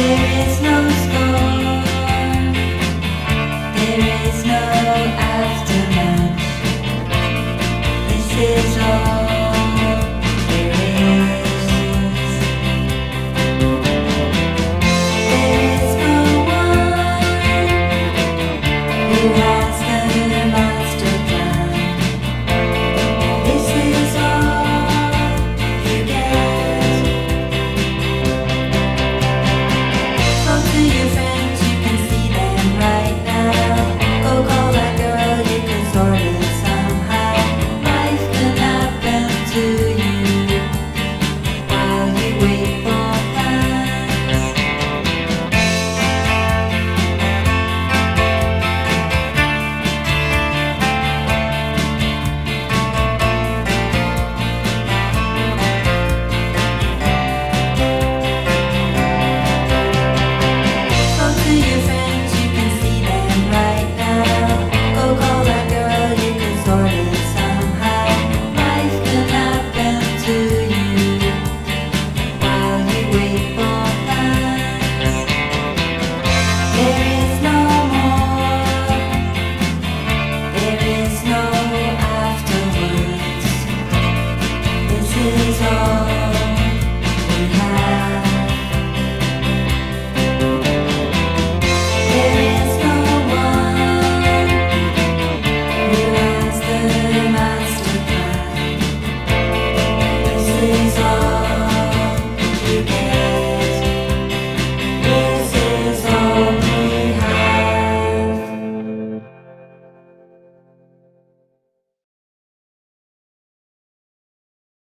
There is no storm. Has